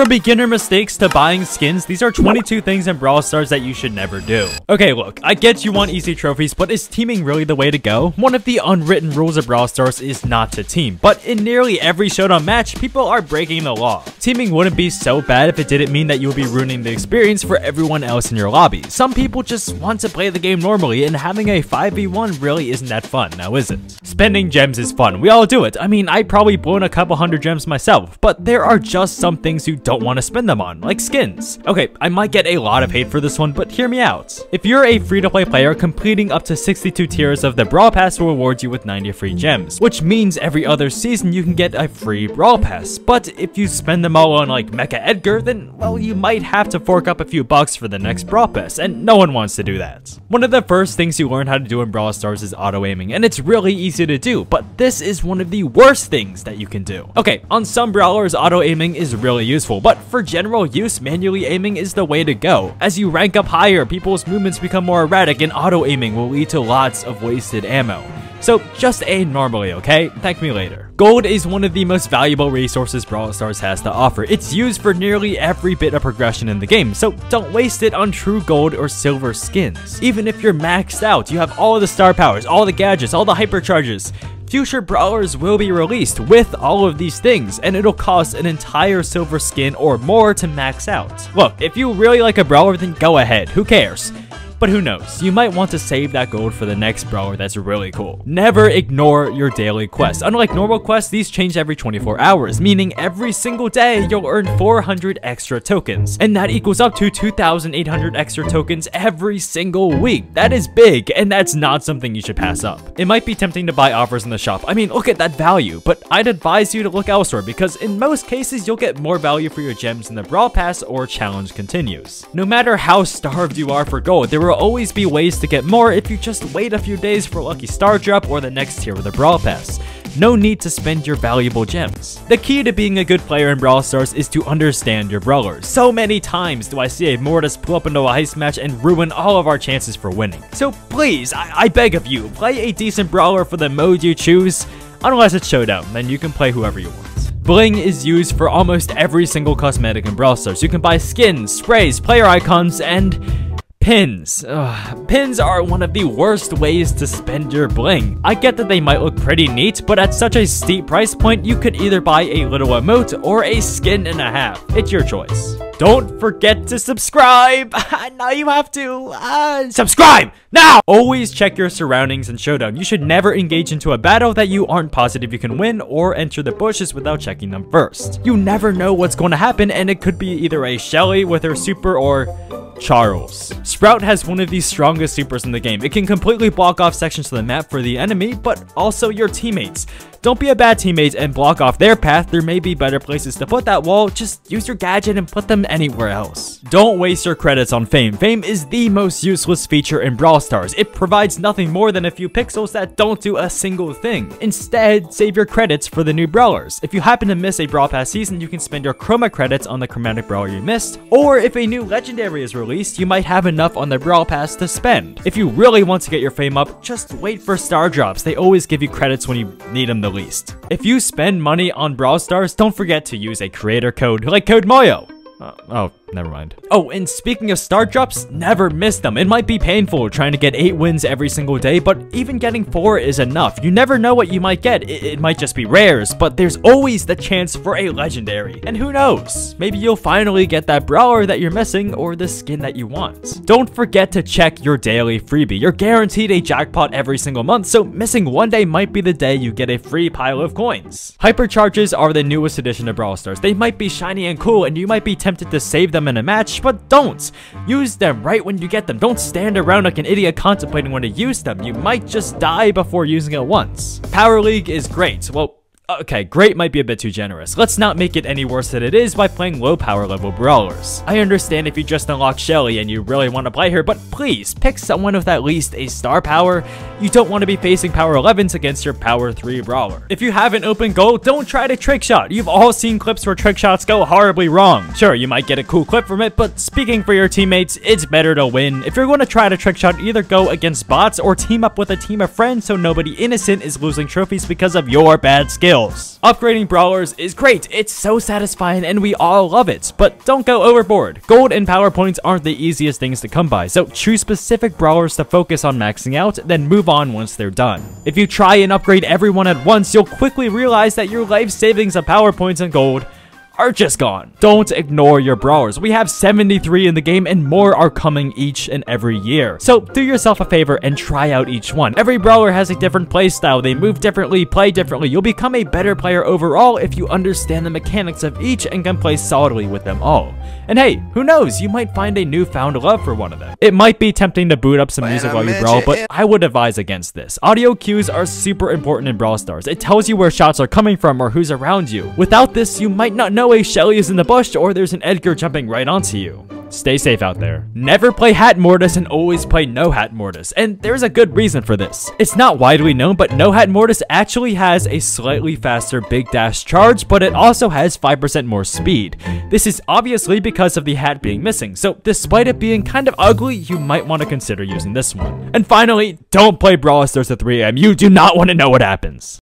From beginner mistakes to buying skins, these are 22 things in Brawl Stars that you should never do. Okay, look, I get you want easy trophies, but is teaming really the way to go? One of the unwritten rules of Brawl Stars is not to team, but in nearly every showdown match, people are breaking the law. Teaming wouldn't be so bad if it didn't mean that you would be ruining the experience for everyone else in your lobby. Some people just want to play the game normally, and having a 5v1 really isn't that fun, now is it? Spending gems is fun, we all do it. I mean, I probably blown a couple hundred gems myself, but there are just some things you don't want to spend them on, like skins. Okay, I might get a lot of hate for this one, but hear me out. If you're a free-to-play player, completing up to 62 tiers of the Brawl Pass will reward you with 90 free gems, which means every other season you can get a free Brawl Pass. But if you spend them all on like Mecha Edgar, then well, you might have to fork up a few bucks for the next Brawl Pass, and no one wants to do that. One of the first things you learn how to do in Brawl Stars is auto-aiming, and it's really easy to do, but this is one of the worst things that you can do. Okay, on some brawlers, auto-aiming is really useful, but for general use, manually aiming is the way to go. As you rank up higher, people's movements become more erratic and auto-aiming will lead to lots of wasted ammo. So just aim normally, okay? Thank me later. Gold is one of the most valuable resources Brawl Stars has to offer. It's used for nearly every bit of progression in the game, so don't waste it on true gold or silver skins. Even if you're maxed out, you have all the star powers, all the gadgets, all the hypercharges, Future brawlers will be released with all of these things, and it'll cost an entire silver skin or more to max out. Look, if you really like a brawler, then go ahead, who cares? But who knows, you might want to save that gold for the next brawler that's really cool. Never ignore your daily quests. Unlike normal quests, these change every 24 hours, meaning every single day you'll earn 400 extra tokens. And that equals up to 2,800 extra tokens every single week. That is big, and that's not something you should pass up. It might be tempting to buy offers in the shop. I mean, look at that value, but I'd advise you to look elsewhere because in most cases, you'll get more value for your gems in the Brawl Pass or challenge continues. No matter how starved you are for gold, there will always be ways to get more if you just wait a few days for Lucky Star Drop or the next tier of the Brawl Pass. No need to spend your valuable gems. The key to being a good player in Brawl Stars is to understand your brawlers. So many times do I see a Mortis pull up into a heist match and ruin all of our chances for winning. So please, I, I beg of you, play a decent brawler for the mode you choose, unless it's Showdown, then you can play whoever you want. Bling is used for almost every single cosmetic in Brawl Stars. You can buy skins, sprays, player icons, and Pins. Ugh. Pins are one of the worst ways to spend your bling. I get that they might look pretty neat, but at such a steep price point, you could either buy a little emote or a skin and a half. It's your choice. Don't forget to subscribe! now you have to, uh, subscribe! Now! Always check your surroundings in Showdown. You should never engage into a battle that you aren't positive you can win or enter the bushes without checking them first. You never know what's going to happen and it could be either a Shelly with her super or Charles. Sprout has one of the strongest supers in the game. It can completely block off sections of the map for the enemy, but also your teammates. Don't be a bad teammate and block off their path. There may be better places to put that wall. Just use your gadget and put them anywhere else. Don't waste your credits on Fame. Fame is the most useless feature in Brawl Stars. It provides nothing more than a few pixels that don't do a single thing. Instead, save your credits for the new Brawlers. If you happen to miss a Brawl Pass season, you can spend your Chroma credits on the Chromatic Brawler you missed, or if a new Legendary is released, you might have enough on the Brawl Pass to spend. If you really want to get your fame up, just wait for Star Drops. They always give you credits when you need them the least. If you spend money on Brawl Stars, don't forget to use a creator code like Code Muyo. Uh, oh, never mind. Oh, and speaking of star drops, never miss them. It might be painful trying to get 8 wins every single day, but even getting 4 is enough. You never know what you might get. It, it, might just be rares, but there's always the chance for a legendary. And who knows? Maybe you'll finally get that brawler that you're missing or the skin that you want. Don't forget to check your daily freebie. You're guaranteed a jackpot every single month, so missing one day might be the day you get a free pile of coins. Hypercharges are the newest addition to Brawl Stars. They might be shiny and cool, and you might be tempted to save them in a match, but don't! Use them right when you get them. Don't stand around like an idiot contemplating when to use them. You might just die before using it once. Power League is great. Well, Okay, great might be a bit too generous. Let's not make it any worse than it is by playing low power level brawlers. I understand if you just unlocked Shelly and you really want to play her, but please, pick someone with at least a star power. You don't want to be facing power 11s against your power 3 brawler. If you have an open goal, don't try to trick shot. You've all seen clips where trick shots go horribly wrong. Sure, you might get a cool clip from it, but speaking for your teammates, it's better to win. If you're going to try to trick shot, either go against bots or team up with a team of friends so nobody innocent is losing trophies because of your bad skill. Skills. Upgrading brawlers is great, it's so satisfying and we all love it, but don't go overboard. Gold and power points aren't the easiest things to come by, so choose specific brawlers to focus on maxing out, then move on once they're done. If you try and upgrade everyone at once, you'll quickly realize that your life savings of power points and gold are just gone. Don't ignore your brawlers. We have 73 in the game and more are coming each and every year. So do yourself a favor and try out each one. Every brawler has a different playstyle. They move differently, play differently. You'll become a better player overall if you understand the mechanics of each and can play solidly with them all. And hey, who knows, you might find a newfound love for one of them. It might be tempting to boot up some music while you brawl, but I would advise against this. Audio cues are super important in Brawl Stars. It tells you where shots are coming from or who's around you. Without this, you might not know a Shelly is in the bush or there's an Edgar jumping right onto you. Stay safe out there. Never play Hat Mortis and always play No Hat Mortis, and there's a good reason for this. It's not widely known, but No Hat Mortis actually has a slightly faster Big Dash charge, but it also has 5% more speed. This is obviously because of the hat being missing, so despite it being kind of ugly, you might want to consider using this one. And finally, don't play Brawl Stars at 3am, you do not want to know what happens.